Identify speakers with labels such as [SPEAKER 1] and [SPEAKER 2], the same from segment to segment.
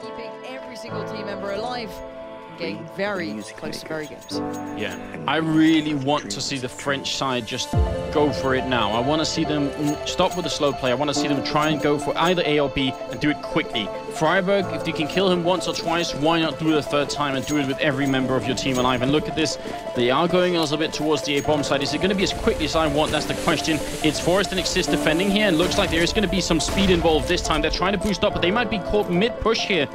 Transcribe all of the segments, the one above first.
[SPEAKER 1] keeping every single team member alive. Getting very close to very games.
[SPEAKER 2] Yeah, I really want to see the French side just go for it now. I want to see them stop with the slow play. I want to see them try and go for either A or B and do it quickly. friberg, if you can kill him once or twice, why not do it a third time and do it with every member of your team alive? And look at this, they are going a little bit towards the A bomb side. Is it going to be as quickly as I want? That's the question. It's f0rest and Xizt defending here, and looks like there is going to be some speed involved this time. They're trying to boost up, but they might be caught mid-push here.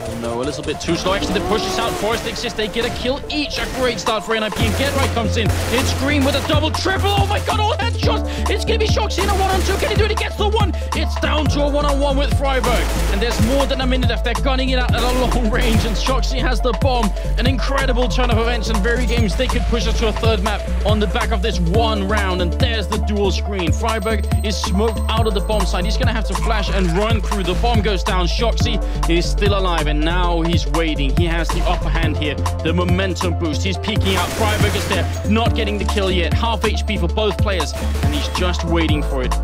[SPEAKER 2] Oh no, a little bit too slow. Actually, the push is out. f0rest Xizt. They get a kill each. A great start for NIP. And GeT_RiGhT comes in. It's Green with a double triple. Oh my god, oh, all headshots. It's going to be Shoxy in a one on two. Can he do it? He gets the one. It's down to a one on one with friberg. And there's more than a minute left. They're gunning it out at a long range. And Shoxy has the bomb. An incredible turn of events. And very games, they could push us to a third map on the back of this one round. And there's the dual screen. friberg is smoked out of the bomb side. He's going to have to flash and run through. The bomb goes down. Shoxy is still alive. And now he's waiting. He has the upper hand here. The momentum boost. He's peeking out. friberg is there, not getting the kill yet. Half HP for both players, and he's just waiting for it.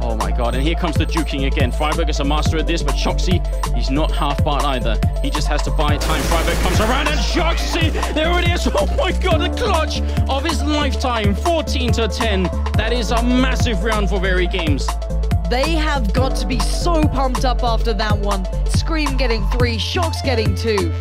[SPEAKER 2] Oh my god, and here comes the juking again. friberg is a master at this, but Shoxy, he's not half part either. He just has to buy time. friberg comes around, and Shoxy, there it is. Oh my god, the clutch of his lifetime. 14 to 10. That is a massive round for Very Games.
[SPEAKER 1] They have got to be so pumped up after that one. Scream getting three, shox getting two.